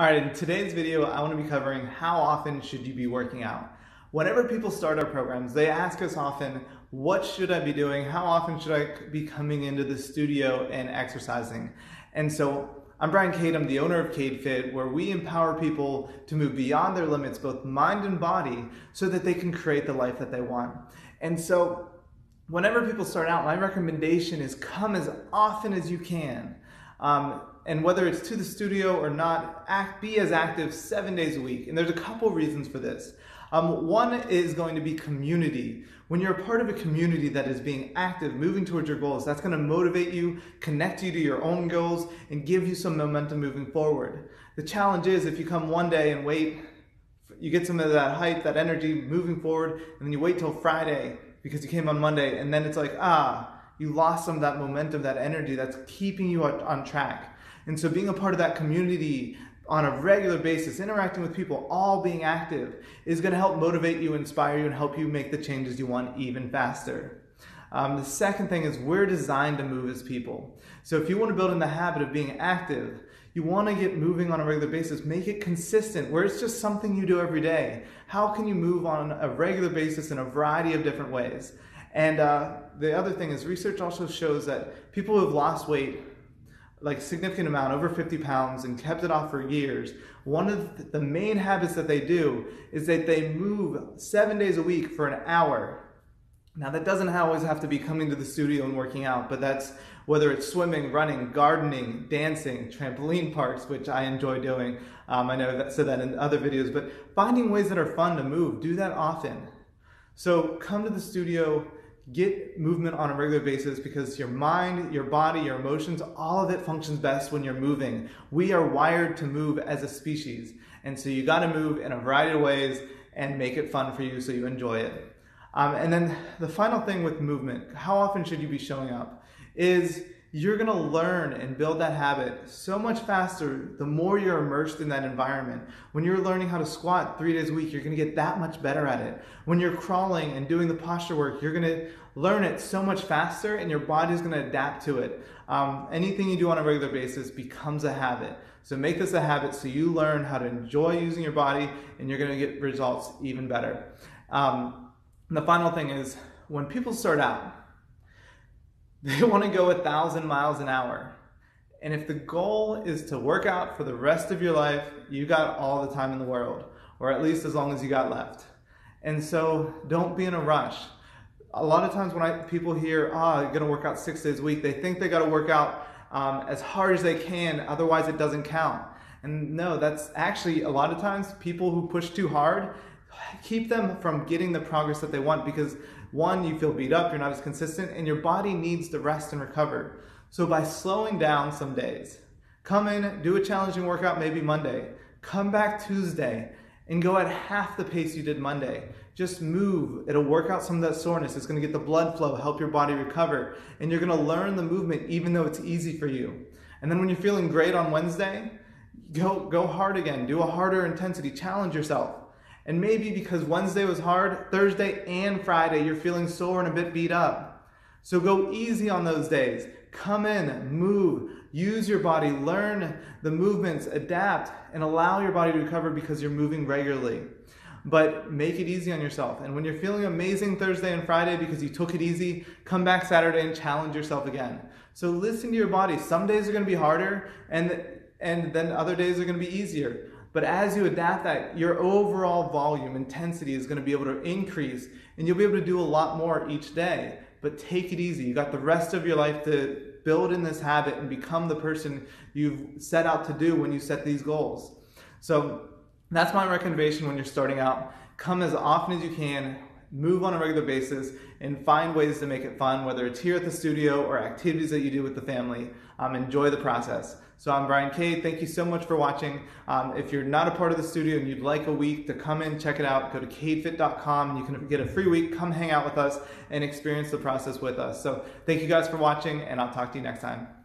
All right, in today's video, I want to be covering how often should you be working out. Whenever people start our programs, they ask us often, what should I be doing? How often should I be coming into the studio and exercising? And so I'm Brian Cade, I'm the owner of Cade Fit, where we empower people to move beyond their limits, both mind and body, so that they can create the life that they want. And so whenever people start out, my recommendation is come as often as you can. Um, and whether it's to the studio or not, act, be as active seven days a week. And there's a couple reasons for this. Um, one is going to be community. When you're a part of a community that is being active, moving towards your goals, that's going to motivate you, connect you to your own goals, and give you some momentum moving forward. The challenge is if you come one day and wait, you get some of that hype, that energy moving forward, and then you wait till Friday because you came on Monday, and then it's like, ah, you lost some of that momentum, that energy that's keeping you on track. And so being a part of that community on a regular basis, interacting with people, all being active, is going to help motivate you, inspire you, and help you make the changes you want even faster. Um, the second thing is we're designed to move as people. So if you want to build in the habit of being active, you want to get moving on a regular basis, make it consistent, where it's just something you do every day. How can you move on a regular basis in a variety of different ways? And uh, the other thing is research also shows that people who have lost weight like significant amount, over 50 pounds, and kept it off for years, one of the main habits that they do is that they move seven days a week for an hour. Now, that doesn't always have to be coming to the studio and working out, but that's whether it's swimming, running, gardening, dancing, trampoline parks, which I enjoy doing. Um, I know that said that in other videos, but finding ways that are fun to move, do that often. So come to the studio, get movement on a regular basis because your mind, your body, your emotions, all of it functions best when you're moving. We are wired to move as a species. And so you got to move in a variety of ways and make it fun for you so you enjoy it. Um, and then the final thing with movement, how often should you be showing up, is you're going to learn and build that habit so much faster the more you're immersed in that environment. When you're learning how to squat three days a week, you're going to get that much better at it. When you're crawling and doing the posture work, you're going to learn it so much faster and your body's going to adapt to it. Um, anything you do on a regular basis becomes a habit. So make this a habit so you learn how to enjoy using your body and you're going to get results even better. Um, the final thing is when people start out, they want to go a thousand miles an hour. And if the goal is to work out for the rest of your life, you got all the time in the world, or at least as long as you got left. And so don't be in a rush. A lot of times when I, people hear, ah, oh, you're going to work out six days a week, they think they got to work out um, as hard as they can, otherwise it doesn't count. And no, that's actually a lot of times people who push too hard keep them from getting the progress that they want because one, you feel beat up, you're not as consistent, and your body needs to rest and recover. So by slowing down some days, come in, do a challenging workout maybe Monday, come back Tuesday, and go at half the pace you did Monday. Just move. It'll work out some of that soreness. It's going to get the blood flow, help your body recover, and you're going to learn the movement even though it's easy for you. And then when you're feeling great on Wednesday, go go hard again. Do a harder intensity. Challenge yourself. And maybe because Wednesday was hard, Thursday and Friday you're feeling sore and a bit beat up. So go easy on those days. Come in, move, use your body, learn the movements, adapt, and allow your body to recover because you're moving regularly. But make it easy on yourself. And when you're feeling amazing Thursday and Friday because you took it easy, come back Saturday and challenge yourself again. So listen to your body. Some days are going to be harder and and then other days are going to be easier. But as you adapt that, your overall volume, intensity is going to be able to increase and you'll be able to do a lot more each day. But take it easy. You got the rest of your life to build in this habit and become the person you've set out to do when you set these goals. So that's my recommendation when you're starting out. Come as often as you can, move on a regular basis, and find ways to make it fun, whether it's here at the studio or activities that you do with the family. Um, enjoy the process. So I'm Brian Cade. Thank you so much for watching. Um, if you're not a part of the studio and you'd like a week to come in, check it out, go to cadefit.com you can get a free week. Come hang out with us and experience the process with us. So thank you guys for watching and I'll talk to you next time.